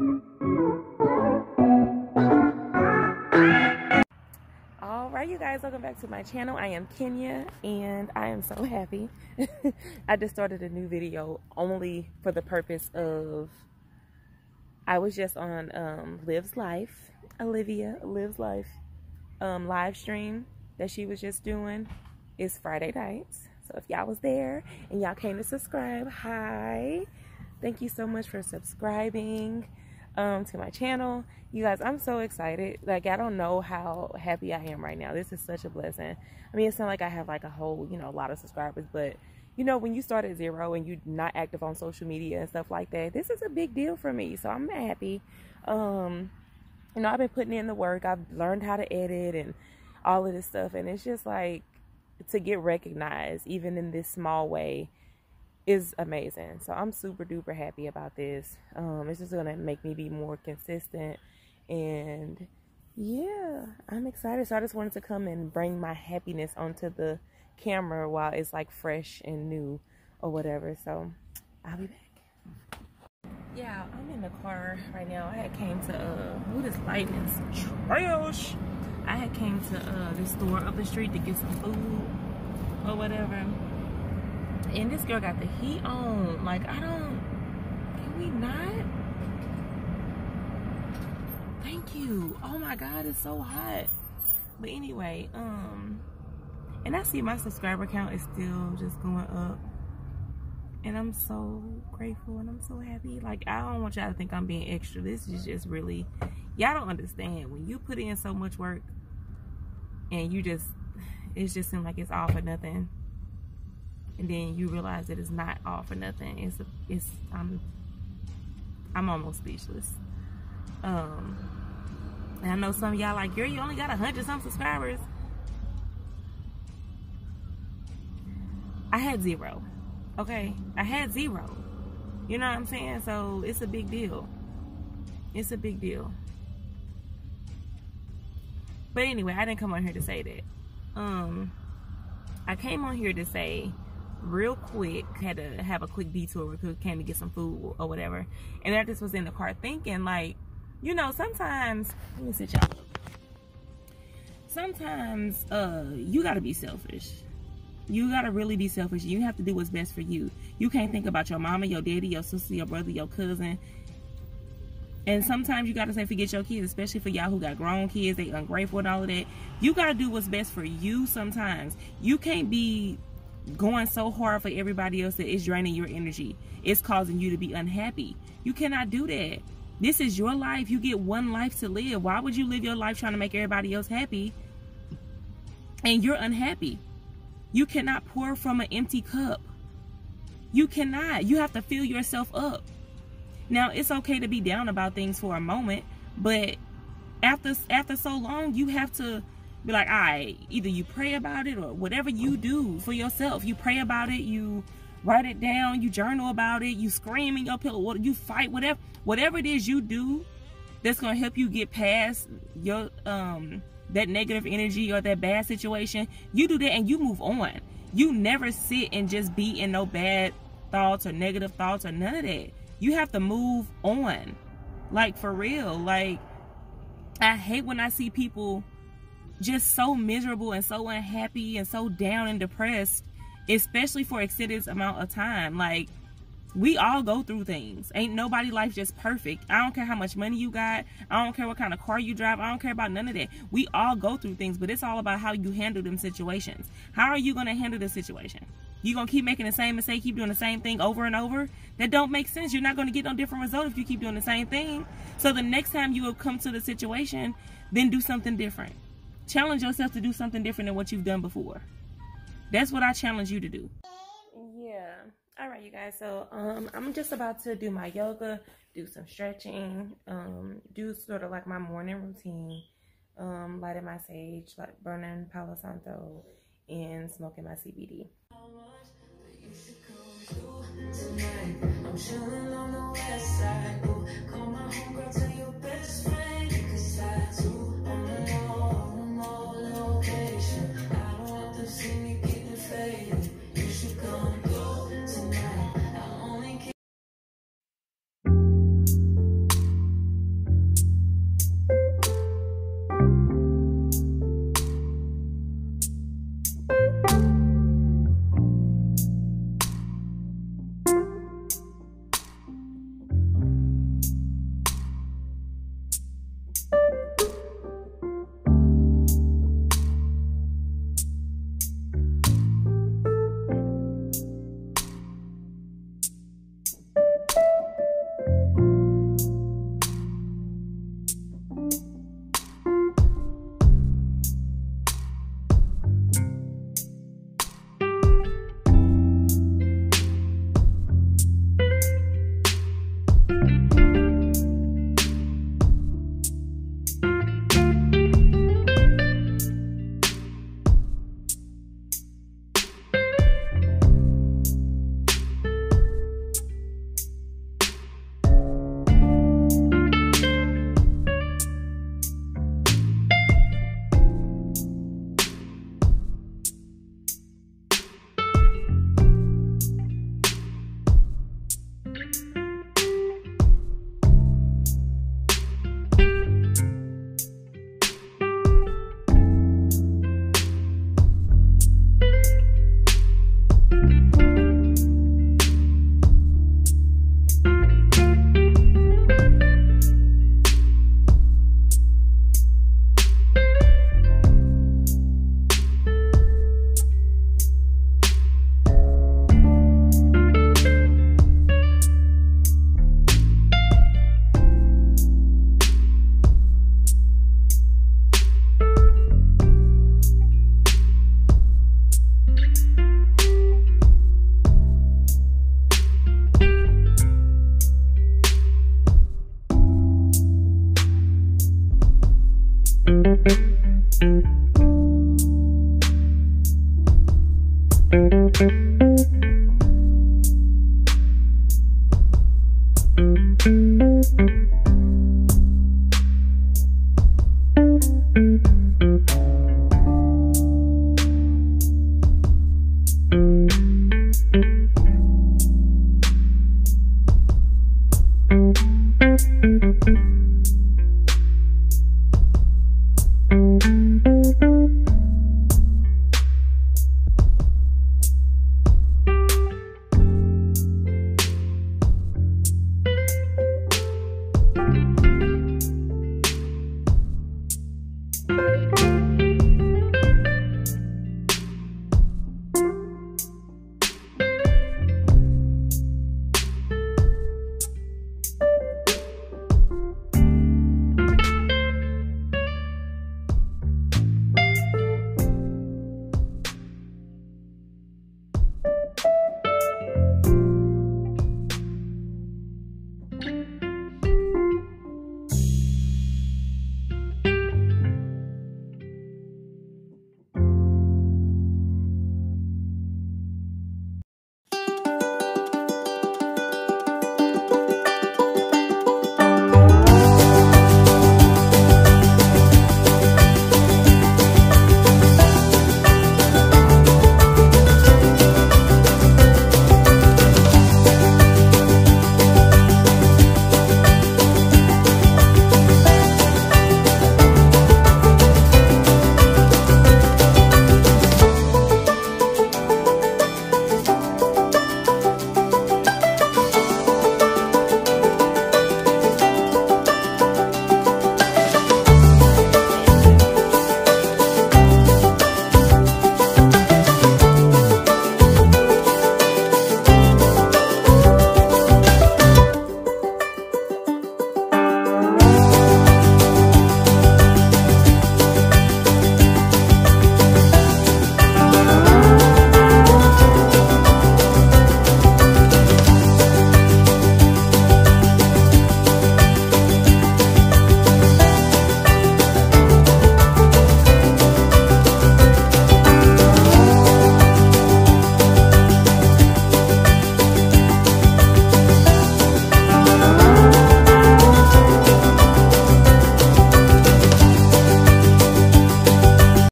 you guys welcome back to my channel. I am kenya and i am so happy. I just started a new video only for the purpose of i was just on um lives life. Olivia lives life um live stream that she was just doing is friday nights. So if y'all was there and y'all came to subscribe hi. Thank you so much for subscribing um, to my channel. You guys, I'm so excited. Like, I don't know how happy I am right now. This is such a blessing. I mean, it's not like I have like a whole, you know, a lot of subscribers, but you know, when you start at zero and you're not active on social media and stuff like that, this is a big deal for me. So I'm happy. Um, you know, I've been putting in the work. I've learned how to edit and all of this stuff. And it's just like to get recognized, even in this small way, is amazing. So I'm super duper happy about this. Um, it's just gonna make me be more consistent and yeah, I'm excited. So I just wanted to come and bring my happiness onto the camera while it's like fresh and new or whatever. So I'll be back. Yeah, I'm in the car right now. I had came to uh ooh, this lighting is trash. I had came to uh this store up the street to get some food or whatever and this girl got the heat on. Like, I don't, can we not? Thank you. Oh my God, it's so hot. But anyway, um, and I see my subscriber count is still just going up. And I'm so grateful and I'm so happy. Like, I don't want y'all to think I'm being extra. This is just really, y'all don't understand. When you put in so much work and you just, it just seems like it's all for nothing and then you realize that it's not all for nothing. It's a, it's I'm I'm almost speechless. Um, and I know some of y'all like, girl, you only got a hundred some subscribers. I had zero. Okay, I had zero. You know what I'm saying? So it's a big deal. It's a big deal. But anyway, I didn't come on here to say that. Um, I came on here to say real quick. Had to have a quick detour because came to get some food or whatever. And I just was in the car thinking like, you know, sometimes let me sit y'all. Sometimes uh you gotta be selfish. You gotta really be selfish. You have to do what's best for you. You can't think about your mama, your daddy, your sister, your brother, your cousin. And sometimes you gotta say forget your kids, especially for y'all who got grown kids, they ungrateful and all of that. You gotta do what's best for you sometimes. You can't be going so hard for everybody else that it's draining your energy. It's causing you to be unhappy. You cannot do that. This is your life. You get one life to live. Why would you live your life trying to make everybody else happy and you're unhappy? You cannot pour from an empty cup. You cannot. You have to fill yourself up. Now, it's okay to be down about things for a moment, but after after so long, you have to be like, all right, either you pray about it or whatever you do for yourself. You pray about it, you write it down, you journal about it, you scream in your pillow, you fight, whatever, whatever it is you do that's gonna help you get past your um that negative energy or that bad situation. You do that and you move on. You never sit and just be in no bad thoughts or negative thoughts or none of that. You have to move on. Like for real. Like I hate when I see people just so miserable and so unhappy and so down and depressed, especially for extended amount of time. Like we all go through things. Ain't nobody life just perfect. I don't care how much money you got. I don't care what kind of car you drive. I don't care about none of that. We all go through things, but it's all about how you handle them situations. How are you going to handle the situation? You going to keep making the same mistake, keep doing the same thing over and over? That don't make sense. You're not going to get no different result if you keep doing the same thing. So the next time you will come to the situation, then do something different challenge yourself to do something different than what you've done before. That's what I challenge you to do. Yeah. All right, you guys. So um, I'm just about to do my yoga, do some stretching, um, do sort of like my morning routine, um, lighting my sage, like burning Palo Santo, and smoking my CBD. Tonight, I'm chilling on the west side. Ooh, call my homegirl, tell your best friend. Cause I too